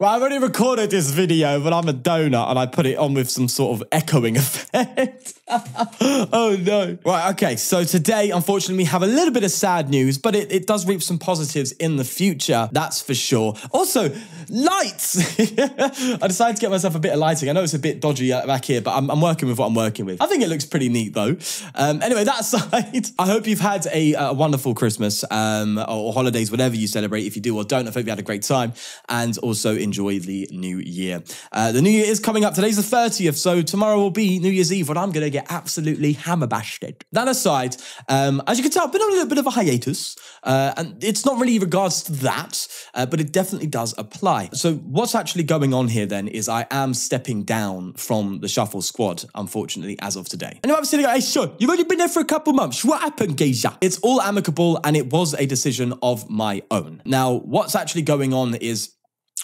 Well, I've already recorded this video, but I'm a donut and I put it on with some sort of echoing effect. oh no. Right, okay. So today, unfortunately, we have a little bit of sad news, but it, it does reap some positives in the future. That's for sure. Also, lights. I decided to get myself a bit of lighting. I know it's a bit dodgy back here, but I'm, I'm working with what I'm working with. I think it looks pretty neat though. Um, anyway, that aside, I hope you've had a, a wonderful Christmas um, or holidays, whatever you celebrate. If you do or don't, I hope you had a great time and also enjoy the new year. Uh, the new year is coming up. Today's the 30th, so tomorrow will be New Year's Eve, when I'm going to get absolutely hammerbashed. That aside, um, as you can tell, I've been on a little bit of a hiatus, uh, and it's not really regards to that, uh, but it definitely does apply. So what's actually going on here then is I am stepping down from the shuffle squad, unfortunately, as of today. And I'm sitting like, hey, sure, you've only been there for a couple months. What happened, geezer? It's all amicable, and it was a decision of my own. Now, what's actually going on is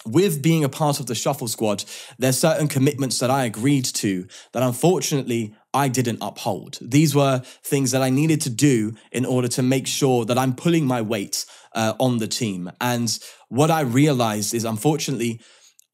with being a part of the shuffle squad, there's certain commitments that I agreed to that unfortunately I didn't uphold. These were things that I needed to do in order to make sure that I'm pulling my weight uh, on the team. And what I realized is unfortunately,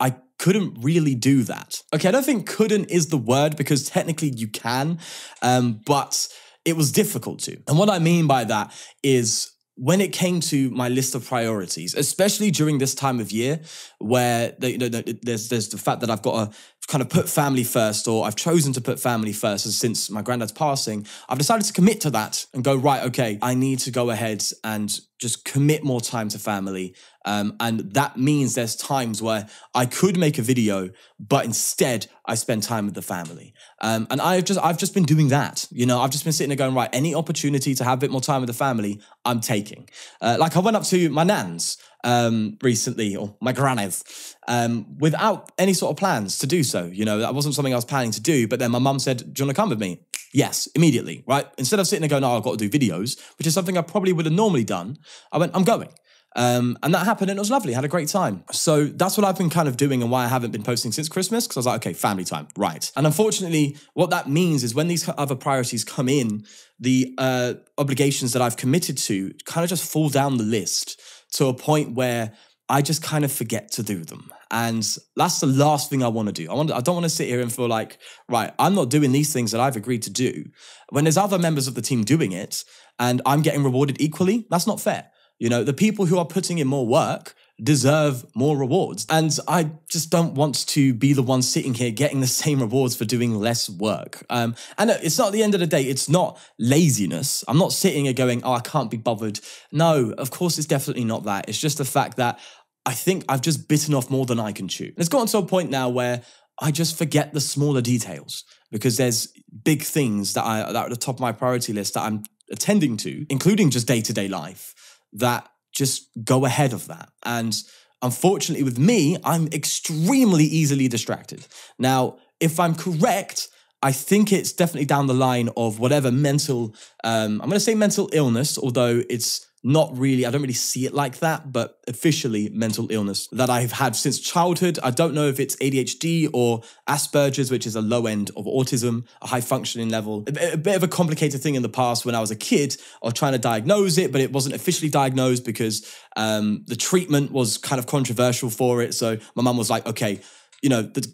I couldn't really do that. Okay, I don't think couldn't is the word because technically you can, um, but it was difficult to. And what I mean by that is when it came to my list of priorities, especially during this time of year, where the, you know, there's there's the fact that I've got to kind of put family first, or I've chosen to put family first, and since my granddad's passing, I've decided to commit to that and go right. Okay, I need to go ahead and just commit more time to family. Um, and that means there's times where I could make a video, but instead I spend time with the family. Um, and I've just I've just been doing that. You know, I've just been sitting there going, right, any opportunity to have a bit more time with the family, I'm taking. Uh, like I went up to my nan's um, recently, or my granny's, um, without any sort of plans to do so. You know, that wasn't something I was planning to do. But then my mum said, Do you want to come with me? Yes, immediately, right? Instead of sitting there going, Oh, I've got to do videos, which is something I probably would have normally done, I went, I'm going. Um, and that happened and it was lovely. Had a great time. So that's what I've been kind of doing and why I haven't been posting since Christmas because I was like, okay, family time, right. And unfortunately, what that means is when these other priorities come in, the uh, obligations that I've committed to kind of just fall down the list to a point where I just kind of forget to do them. And that's the last thing I want to do. I want I don't want to sit here and feel like, right, I'm not doing these things that I've agreed to do. When there's other members of the team doing it and I'm getting rewarded equally, that's not fair. You know, the people who are putting in more work deserve more rewards. And I just don't want to be the one sitting here getting the same rewards for doing less work. Um, and it's not the end of the day, it's not laziness. I'm not sitting here going, oh, I can't be bothered. No, of course, it's definitely not that. It's just the fact that I think I've just bitten off more than I can chew. And it's gotten to a point now where I just forget the smaller details because there's big things that, I, that are at the top of my priority list that I'm attending to, including just day to day life, that just go ahead of that. And unfortunately, with me, I'm extremely easily distracted. Now, if I'm correct, I think it's definitely down the line of whatever mental, um, I'm going to say mental illness, although it's not really, I don't really see it like that, but officially mental illness that I've had since childhood. I don't know if it's ADHD or Asperger's, which is a low end of autism, a high functioning level. A, bit of a complicated thing in the past when I was a kid I was trying to diagnose it, but it wasn't officially diagnosed because um, the treatment was kind of controversial for it. So my mum was like, okay, you know, the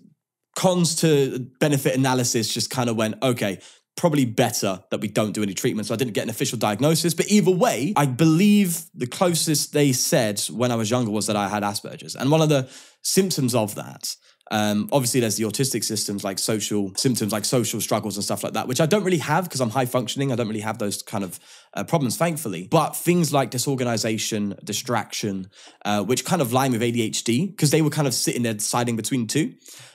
cons to benefit analysis just kind of went, okay, probably better that we don't do any treatment. So I didn't get an official diagnosis. But either way, I believe the closest they said when I was younger was that I had Asperger's. And one of the symptoms of that, um, obviously, there's the autistic systems like social symptoms, like social struggles and stuff like that, which I don't really have because I'm high functioning. I don't really have those kind of uh, problems, thankfully. But things like disorganization, distraction, uh, which kind of line with ADHD, because they were kind of sitting there deciding between two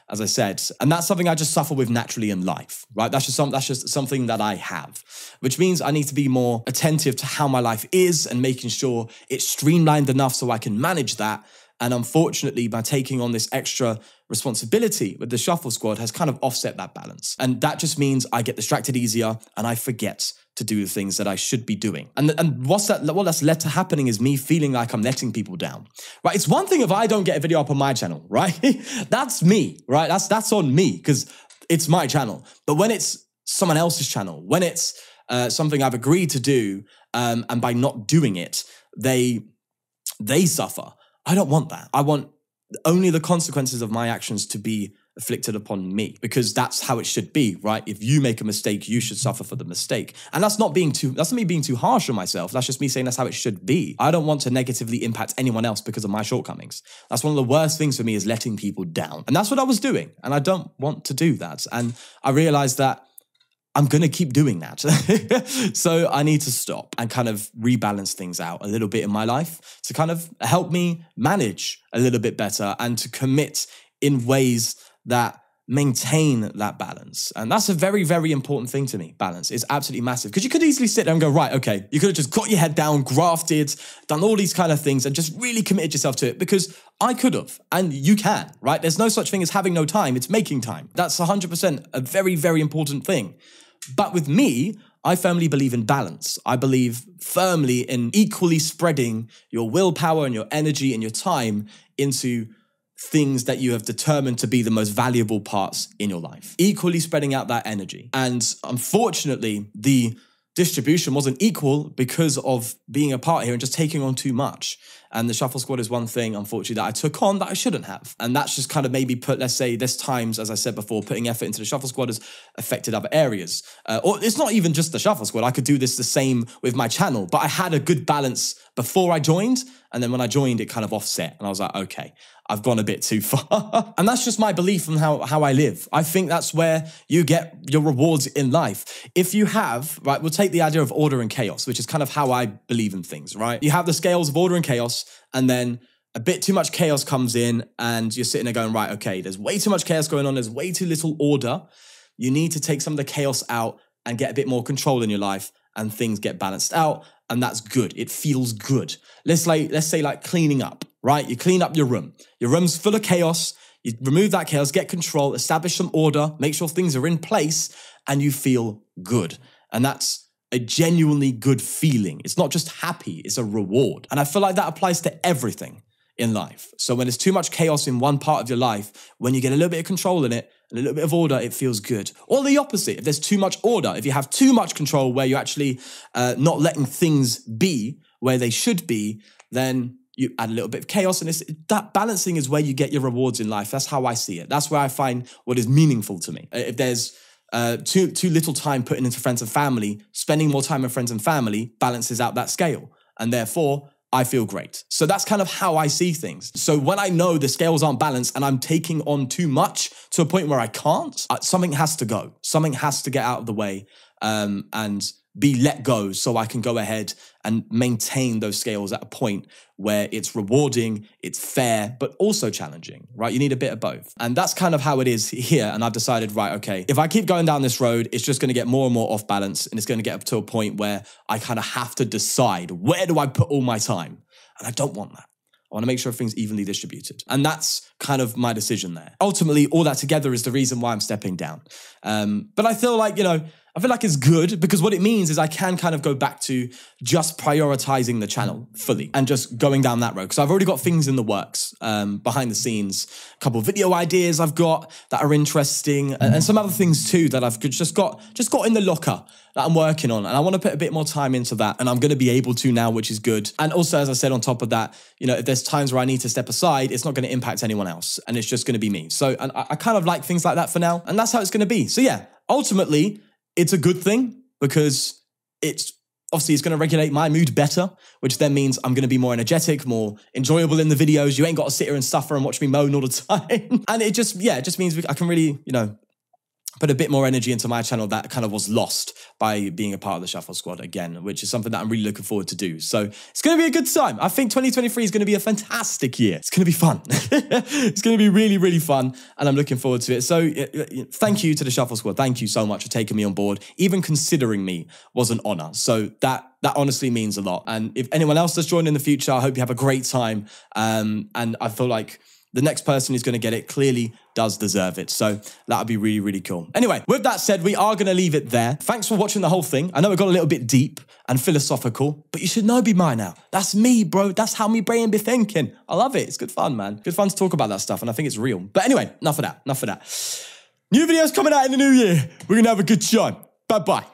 as I said. And that's something I just suffer with naturally in life, right? That's just some, that's just something that I have, which means I need to be more attentive to how my life is and making sure it's streamlined enough so I can manage that. And unfortunately, by taking on this extra responsibility with the shuffle squad has kind of offset that balance. And that just means I get distracted easier and I forget to do the things that I should be doing. And, and what's that, what that's led to happening is me feeling like I'm letting people down, right? It's one thing if I don't get a video up on my channel, right? that's me, right? That's, that's on me because it's my channel. But when it's someone else's channel, when it's uh, something I've agreed to do, um, and by not doing it, they, they suffer. I don't want that. I want only the consequences of my actions to be afflicted upon me because that's how it should be, right? If you make a mistake, you should suffer for the mistake. And that's not being too that's not me being too harsh on myself. That's just me saying that's how it should be. I don't want to negatively impact anyone else because of my shortcomings. That's one of the worst things for me is letting people down. And that's what I was doing. And I don't want to do that. And I realized that I'm going to keep doing that. so I need to stop and kind of rebalance things out a little bit in my life to kind of help me manage a little bit better and to commit in ways that maintain that balance. And that's a very, very important thing to me. Balance is absolutely massive because you could easily sit there and go, right, okay, you could have just got your head down, grafted, done all these kind of things and just really committed yourself to it because I could have and you can, right? There's no such thing as having no time. It's making time. That's 100% a very, very important thing. But with me, I firmly believe in balance. I believe firmly in equally spreading your willpower and your energy and your time into things that you have determined to be the most valuable parts in your life, equally spreading out that energy. And unfortunately, the distribution wasn't equal because of being a part here and just taking on too much. And the shuffle squad is one thing, unfortunately, that I took on that I shouldn't have. And that's just kind of maybe put, let's say, this times, as I said before, putting effort into the shuffle squad has affected other areas. Uh, or it's not even just the shuffle squad. I could do this the same with my channel, but I had a good balance before I joined. And then when I joined, it kind of offset. And I was like, okay, I've gone a bit too far. and that's just my belief and how, how I live. I think that's where you get your rewards in life. If you have, right, we'll take the idea of order and chaos, which is kind of how I believe in things, right? You have the scales of order and chaos, and then a bit too much chaos comes in, and you're sitting there going, right, okay, there's way too much chaos going on, there's way too little order. You need to take some of the chaos out and get a bit more control in your life, and things get balanced out and that's good. It feels good. Let's like let's say like cleaning up, right? You clean up your room. Your room's full of chaos. You remove that chaos, get control, establish some order, make sure things are in place, and you feel good. And that's a genuinely good feeling. It's not just happy, it's a reward. And I feel like that applies to everything in life. So when there's too much chaos in one part of your life, when you get a little bit of control in it, and a little bit of order, it feels good. Or the opposite, if there's too much order, if you have too much control where you're actually uh, not letting things be where they should be, then you add a little bit of chaos. And it's, that balancing is where you get your rewards in life. That's how I see it. That's where I find what is meaningful to me. If there's uh, too, too little time putting into friends and family, spending more time with friends and family balances out that scale. And therefore, I feel great. So that's kind of how I see things. So when I know the scales aren't balanced and I'm taking on too much to a point where I can't, uh, something has to go. Something has to get out of the way um, and be let go so I can go ahead and maintain those scales at a point where it's rewarding, it's fair, but also challenging, right? You need a bit of both. And that's kind of how it is here. And I've decided, right, okay, if I keep going down this road, it's just going to get more and more off balance. And it's going to get up to a point where I kind of have to decide where do I put all my time? And I don't want that. I want to make sure everything's evenly distributed. And that's kind of my decision there. Ultimately, all that together is the reason why I'm stepping down. Um, but I feel like, you know, I feel like it's good because what it means is I can kind of go back to just prioritizing the channel fully and just going down that road. Because I've already got things in the works um, behind the scenes, a couple video ideas I've got that are interesting, and, and some other things too that I've just got just got in the locker that I'm working on. And I want to put a bit more time into that. And I'm going to be able to now, which is good. And also, as I said, on top of that, you know, if there's times where I need to step aside, it's not going to impact anyone else. And it's just going to be me. So and I, I kind of like things like that for now. And that's how it's going to be. So yeah, ultimately, it's a good thing because it's obviously it's going to regulate my mood better, which then means I'm going to be more energetic, more enjoyable in the videos. You ain't got to sit here and suffer and watch me moan all the time. and it just, yeah, it just means I can really, you know, put a bit more energy into my channel that kind of was lost by being a part of the Shuffle Squad again, which is something that I'm really looking forward to do. So it's going to be a good time. I think 2023 is going to be a fantastic year. It's going to be fun. it's going to be really, really fun, and I'm looking forward to it. So thank you to the Shuffle Squad. Thank you so much for taking me on board. Even considering me was an honor. So that that honestly means a lot. And if anyone else does join in the future, I hope you have a great time. Um, and I feel like the next person who's going to get it clearly does deserve it. So that would be really, really cool. Anyway, with that said, we are going to leave it there. Thanks for watching the whole thing. I know it got a little bit deep and philosophical, but you should know be mine now. That's me, bro. That's how me brain be thinking. I love it. It's good fun, man. Good fun to talk about that stuff, and I think it's real. But anyway, enough of that. Enough of that. New videos coming out in the new year. We're going to have a good time. Bye-bye.